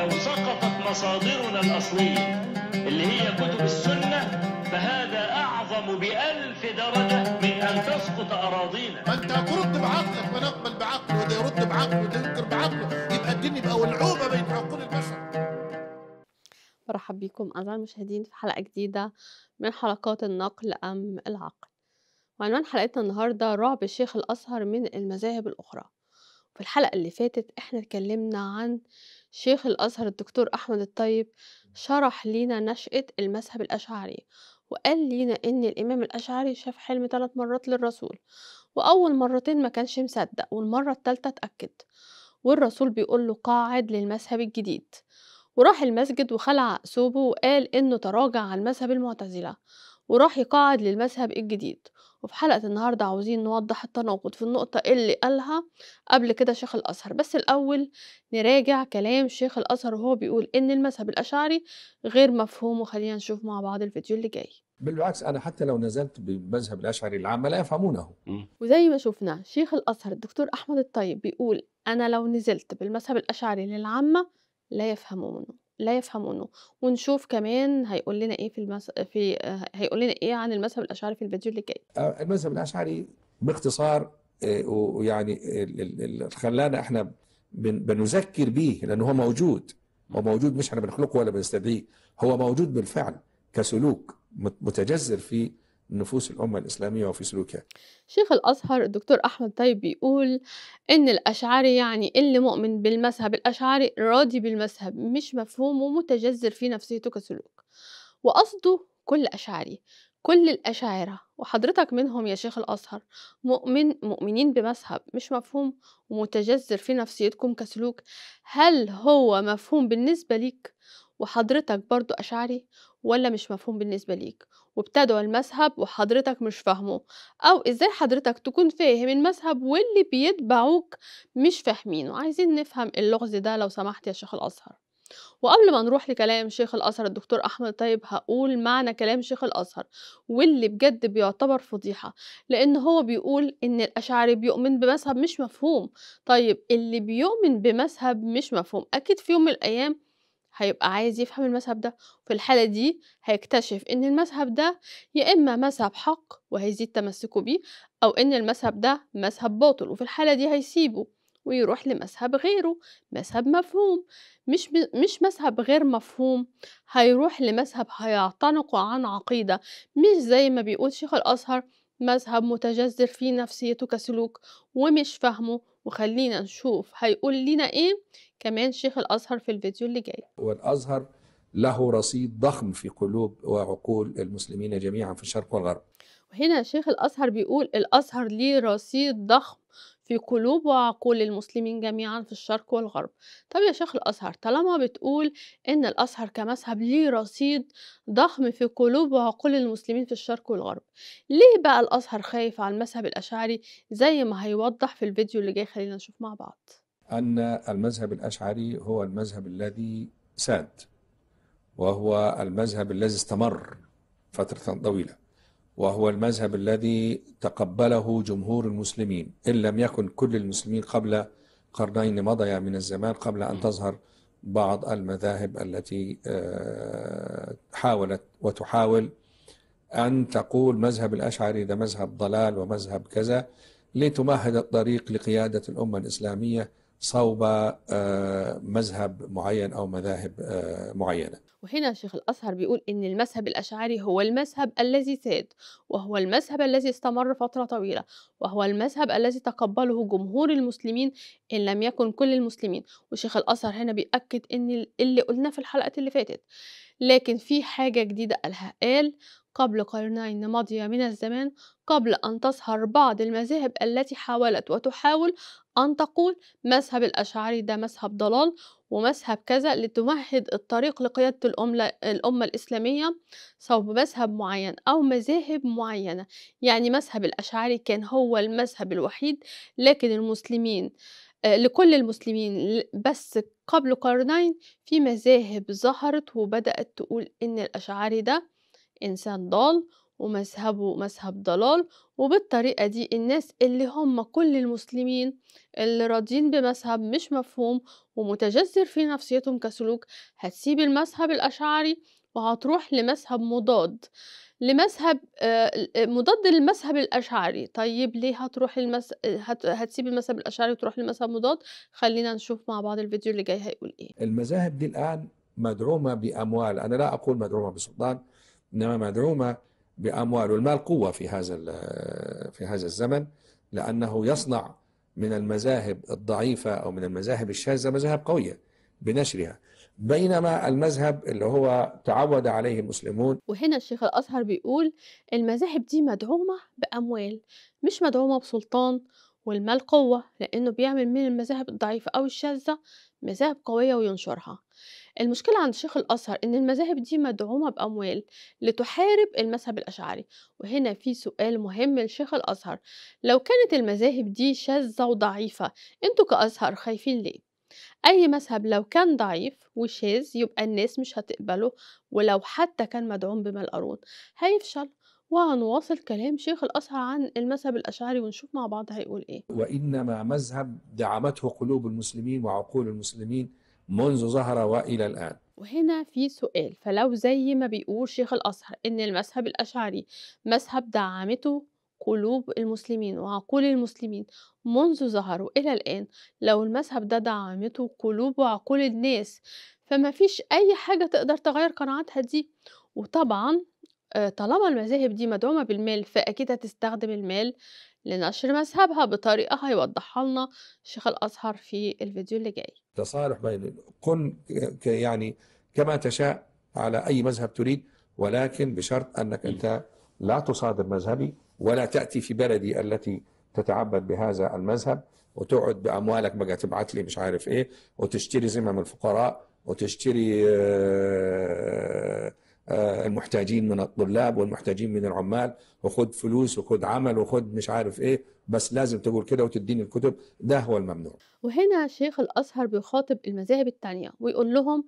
لو سقطت مصادرنا الأصلية اللي هي كتب السنة فهذا أعظم بألف درجة من أن تسقط أراضينا. ما أنت هترد بعقلك ما نقبل بعقله وده يرد بعقله وده ينكر بعقله يبقى الدين يبقى ولعوبه بين عقول البشر. برحب بيكم أعزائي المشاهدين في حلقة جديدة من حلقات النقل أم العقل. وعنوان حلقتنا النهاردة رعب الشيخ الأزهر من المذاهب الأخرى. في الحلقة اللي فاتت إحنا اتكلمنا عن شيخ الأزهر الدكتور أحمد الطيب شرح لينا نشأة المذهب الأشعري وقال لينا إن الإمام الأشعري شاف حلم ثلاث مرات للرسول وأول مرتين ما كانش مصدق والمرة التالتة اتأكد والرسول بيقول له قاعد للمذهب الجديد وراح المسجد وخلع ثوبه وقال إنه تراجع عن مذهب المعتزلة. وراح يقاعد للمذهب الجديد. وفي حلقة النهاردة عاوزين نوضح التناقض في النقطة اللي قالها قبل كده شيخ الأزهر. بس الأول نراجع كلام شيخ الأزهر وهو بيقول إن المذهب الأشعري غير مفهوم وخلينا نشوف مع بعض الفيديو اللي جاي. بالعكس أنا حتى لو نزلت بمذهب الأشعري العامه لا يفهمونه. وزي ما شفنا شيخ الأزهر الدكتور أحمد الطيب بيقول أنا لو نزلت بالمذهب الأشعري للعامة لا يفهمونه لا يفهمونه ونشوف كمان هيقول لنا إيه في المس... في هيقول لنا إيه عن المذهب الأشعري في الفيديو اللي جاي. آه، المذهب الأشعري باختصار آه، ويعني خلانا إحنا بن- بنذكر به لأنه هو موجود. هو موجود مش إحنا بنخلقه ولا بنستدعيه. هو موجود بالفعل كسلوك مت- متجذر في نفوس الأمة الإسلامية وفي سلوكها. شيخ الأزهر الدكتور أحمد طيب بيقول إن الأشعري يعني اللي مؤمن بالمذهب الأشعري راضي بالمذهب مش مفهوم ومتجذر في نفسيته كسلوك. وقصده كل أشعري كل الأشاعرة وحضرتك منهم يا شيخ الأزهر مؤمن مؤمنين بمذهب مش مفهوم ومتجذر في نفسيتكم كسلوك؟ هل هو مفهوم بالنسبة ليك؟ وحضرتك برضو أشعري ولا مش مفهوم بالنسبة ليك وابتدوا المذهب وحضرتك مش فاهمه أو إزاي حضرتك تكون فاهم المذهب واللي بيتبعوك مش فاهمينه. عايزين نفهم اللغز ده لو سمحت يا شيخ الأزهر. وقبل ما نروح لكلام شيخ الأزهر الدكتور أحمد طيب هقول معنى كلام شيخ الأزهر واللي بجد بيعتبر فضيحة لأن هو بيقول إن الأشعري بيؤمن بمذهب مش مفهوم. طيب اللي بيؤمن بمذهب مش مفهوم أكيد في يوم من الأيام هيبقى عايز يفهم المذهب ده في الحالة دي هيكتشف إن المذهب ده يا إما مذهب حق وهيزيد تمسكه بيه أو إن المذهب ده مذهب باطل وفي الحالة دي هيسيبه ويروح لمذهب غيره مذهب مفهوم مش. مش مذهب غير مفهوم هيروح لمذهب هيعتنق عن عقيدة مش زي ما بيقول شيخ الأزهر مذهب متجذر في نفسيته كسلوك ومش فاهمه وخلينا نشوف هيقول لنا إيه. كمان شيخ الأزهر في الفيديو اللي جاي. والأزهر له رصيد ضخم في قلوب وعقول المسلمين جميعا في الشرق والغرب. وهنا شيخ الأزهر بيقول الأزهر ليه رصيد ضخم في قلوب وعقول المسلمين جميعا في الشرق والغرب. طب يا شيخ الأزهر طالما بتقول إن الأزهر كمذهب ليه رصيد ضخم في قلوب وعقول المسلمين في الشرق والغرب ليه بقى الأزهر خايف على المذهب الأشعري زي ما هيوضح في الفيديو اللي جاي خلينا نشوف مع بعض؟ أن المذهب الأشعري هو المذهب الذي ساد وهو المذهب الذي استمر فترة طويلة. وهو المذهب الذي تقبله جمهور المسلمين. إن لم يكن كل المسلمين قبل قرنين مضيا من الزمان قبل أن تظهر بعض المذاهب التي آه، حاولت وتحاول أن تقول مذهب الأشعري ده مذهب ضلال ومذهب كذا لتمهد الطريق لقيادة الأمة الإسلامية صوب آه، مذهب معين أو مذاهب آه، معينة. وهنا شيخ الأزهر بيقول إن المذهب الأشعري هو المذهب الذي ساد وهو المذهب الذي استمر فترة طويلة وهو المذهب الذي تقبله جمهور المسلمين إن لم يكن كل المسلمين. وشيخ الأزهر هنا بيأكد إن اللي قلناه في الحلقة اللي فاتت. لكن في حاجة جديدة قالها قال قبل قرنين ماضية من الزمان قبل أن تظهر بعض المذاهب التي حاولت وتحاول أن تقول مذهب الأشعري ده مذهب ضلال ومذهب كذا لتمهد الطريق لقيادة الأمة, الإسلامية صوب مذهب معين أو مذاهب معينة. يعني مذهب الأشعري كان هو المذهب الوحيد لكن المسلمين آه، لكل المسلمين بس قبل قرنين في مذاهب ظهرت وبدأت تقول إن الأشعري ده إنسان ضال ومذهبه مذهب ضلال وبالطريقة دي الناس اللي هم كل المسلمين اللي راضيين بمذهب مش مفهوم ومتجذر في نفسيتهم كسلوك هتسيب المذهب الأشعري وهتروح لمذهب مضاد لمذهب آه، مضاد للمذهب الأشعري. طيب ليه هتروح المس... هت... هتسيب المذهب الأشعري وتروح لمذهب مضاد؟ خلينا نشوف مع بعض الفيديو اللي جاي هيقول إيه. المذاهب دي الآن مدعومة بأموال أنا لا أقول مدعومة بسلطان إنما مدعومة بأموال والمال قوة في هذا في هذا الزمن لأنه يصنع من المذاهب الضعيفة أو من المذاهب الشاذة مذاهب قوية بنشرها. بينما المذهب اللي هو تعود عليه المسلمون وهنا الشيخ الأزهر بيقول المذاهب دي مدعومة بأموال مش مدعومة بسلطان والمال قوة لأنه بيعمل من المذاهب الضعيفة أو الشاذة مذاهب قوية وينشرها. المشكلة عند الشيخ الأزهر إن المذاهب دي مدعومة بأموال لتحارب المذهب الأشعري وهنا في سؤال مهم للشيخ الأزهر لو كانت المذاهب دي شاذة وضعيفة أنتوا كأزهر خايفين ليه؟ أي مذهب لو كان ضعيف وشاذ يبقى الناس مش هتقبله ولو حتى كان مدعوم بمال قارون. هيفشل. وهنواصل كلام شيخ الأزهر عن المذهب الأشعري ونشوف مع بعض هيقول إيه. وإنما مذهب دعمته قلوب المسلمين وعقول المسلمين منذ ظهر وإلى الآن. وهنا في سؤال فلو زي ما بيقول شيخ الأزهر إن المذهب الأشعري مذهب دعمته قلوب المسلمين وعقول المسلمين منذ ظهره إلى الآن لو المذهب ده دعمته قلوب وعقول الناس فما فيش أي حاجة تقدر تغير قناعاتها دي؟ وطبعا آه، طالما المذاهب دي مدعومة بالمال فأكيد هتستخدم المال. لنشر مذهبها بطريقة هيوضحها لنا شيخ الأزهر في الفيديو اللي جاي. تصالح بين كن يعني كما تشاء على أي مذهب تريد ولكن بشرط أنك أنت لا تصادر مذهبي ولا تأتي في بلدي التي تتعبد بهذا المذهب وتقعد بأموالك بقى تبعت لي مش عارف إيه وتشتري زمم الفقراء وتشتري آه، المحتاجين من الطلاب والمحتاجين من العمال وخد فلوس وخد عمل وخد مش عارف إيه بس لازم تقول كده وتديني الكتب ده هو الممنوع. وهنا شيخ الأزهر بيخاطب المذاهب التانية ويقول لهم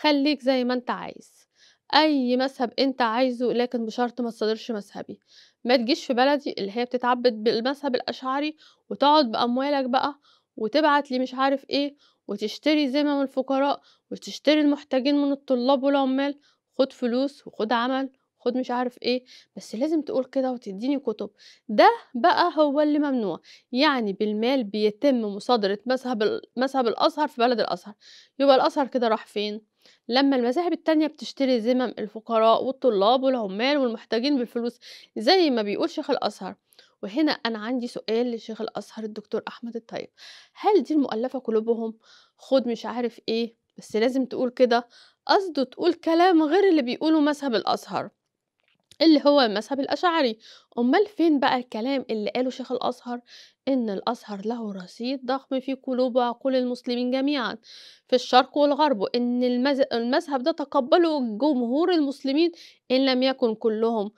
خليك زي ما أنت عايز. أي مذهب أنت عايزه لكن بشرط ما تصدرش مذهبي. ما تجيش في بلدي اللي هي بتتعبد بالمذهب الأشعري وتقعد بأموالك بقى وتبعت لي مش عارف إيه وتشتري زمم الفقراء وتشتري المحتاجين من الطلاب والعمال خد فلوس وخد عمل خد مش عارف إيه بس لازم تقول كده وتديني كتب. ده بقى هو اللي ممنوع. يعني بالمال بيتم مصادرة مذهب مذهب الأزهر في بلد الأزهر. يبقى الأزهر كده راح فين؟ لما المذاهب التانية بتشتري زمم الفقراء والطلاب والعمال والمحتاجين بالفلوس زي ما بيقول شيخ الأزهر. وهنا أنا عندي سؤال لشيخ الأزهر الدكتور أحمد الطيب. هل دي المؤلفة قلوبهم؟ خد مش عارف إيه بس لازم تقول كده. قصده تقول كلام غير اللي بيقوله مذهب الأزهر اللي هو المذهب الأشعري. أمال فين بقى الكلام اللي قاله شيخ الأزهر؟ إن الأزهر له رصيد ضخم في قلوب وعقول المسلمين جميعا في الشرق والغرب وإن المذ- المذهب ده تقبله جمهور المسلمين إن لم يكن كلهم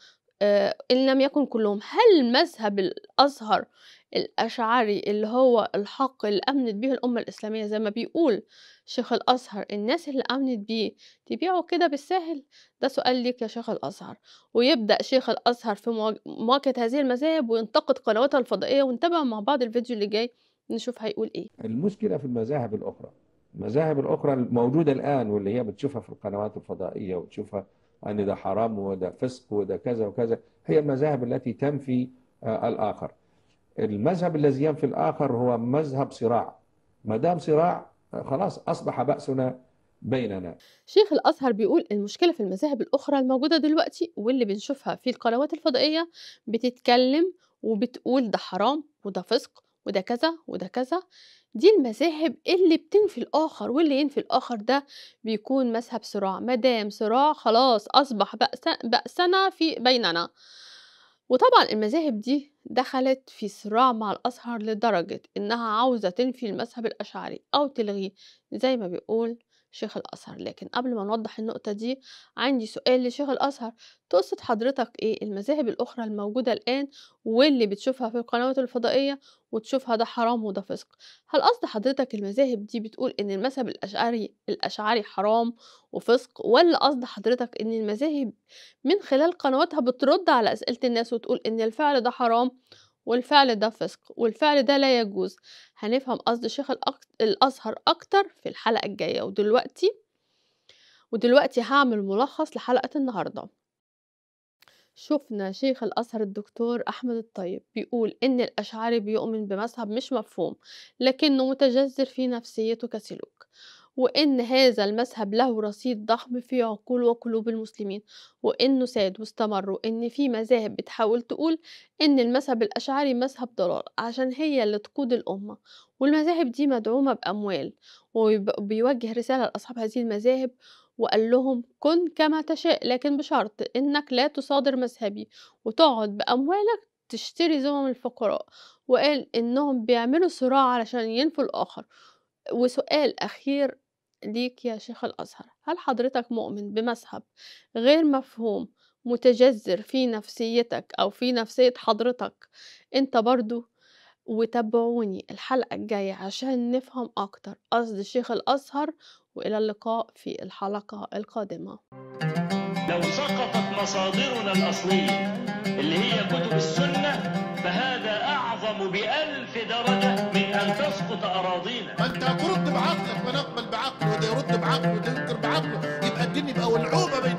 آه، إن لم يكن كلهم. هل مذهب الأزهر الأشعري اللي هو الحق اللي أمنت به الأمة الإسلامية زي ما بيقول شيخ الأزهر الناس اللي أمنت بيه تبيعوا كده بالساهل؟ ده سؤال ليك يا شيخ الأزهر. ويبدأ شيخ الأزهر في مواج- مواجهة هذه المذاهب وينتقد قنواتها الفضائية ونتابع مع بعض الفيديو اللي جاي نشوف هيقول إيه. المشكلة في المذاهب الأخرى. المذاهب الأخرى الموجودة الآن واللي هي بتشوفها في القنوات الفضائية وتشوفها أن ده حرام وده فسق وده كذا وكذا هي المذاهب التي تنفي آه، الآخر. المذهب الذي ينفي الآخر هو مذهب صراع. ما دام صراع خلاص أصبح بأسنا بيننا. شيخ الأزهر بيقول المشكلة في المذاهب الأخرى الموجودة دلوقتي واللي بنشوفها في القنوات الفضائية بتتكلم وبتقول ده حرام وده فسق وده كذا وده كذا. دي المذاهب اللي بتنفي الآخر واللي ينفي الآخر ده بيكون مذهب صراع. مادام صراع خلاص أصبح بأس- بأسنا في بيننا. وطبعا المذاهب دي دخلت في صراع مع الأزهر لدرجة إنها عاوزة تنفي المذهب الأشعري أو تلغيه زي ما بيقول شيخ الأزهر لكن قبل ما نوضح النقطة دي عندي سؤال لشيخ الأزهر. تقصد حضرتك إيه؟ المذاهب الأخرى الموجودة الآن واللي بتشوفها في القنوات الفضائية وتشوفها ده حرام وده فسق. هل قصد حضرتك المذاهب دي بتقول إن المذهب الأشعري الأشعري حرام وفسق ولا قصد حضرتك إن المذاهب من خلال قنواتها بترد على أسئلة الناس وتقول إن الفعل ده حرام والفعل ده فسق والفعل ده لا يجوز. هنفهم قصد شيخ الأزهر أكتر في الحلقة الجاية ودلوقتي ودلوقتي هعمل ملخص لحلقة النهاردة. شفنا شيخ الأزهر الدكتور أحمد الطيب بيقول إن الأشعري بيؤمن بمذهب مش مفهوم لكنه متجذر في نفسيته كسلوك. وإن هذا المذهب له رصيد ضخم في عقول وقلوب المسلمين وإنه ساد واستمر وإن في مذاهب بتحاول تقول إن المذهب الأشعري مذهب ضلال عشان هي اللي تقود الأمة والمذاهب دي مدعومة بأموال وبيوجه رسالة لأصحاب هذه المذاهب وقال لهم كن كما تشاء لكن بشرط إنك لا تصادر مذهبي وتقعد بأموالك تشتري ذمم الفقراء وقال إنهم بيعملوا صراع علشان ينفوا الآخر. وسؤال أخير ليك يا شيخ الأزهر هل حضرتك مؤمن بمذهب غير مفهوم متجذر في نفسيتك أو في نفسية حضرتك؟ أنت برضو وتابعوني الحلقة الجاية عشان نفهم أكتر. قصد شيخ الأزهر وإلى اللقاء في الحلقة القادمة. لو سقطت مصادرنا الأصلية اللي هي كتب السنة فهذا أعظم بألف درجة. أن تسقط أراضينا. ما أنت هترد بعقلك ونقبل بعقله وده يرد بعقله وده ينكر بعقله. يبقى الدين يبقى ولعوبة بين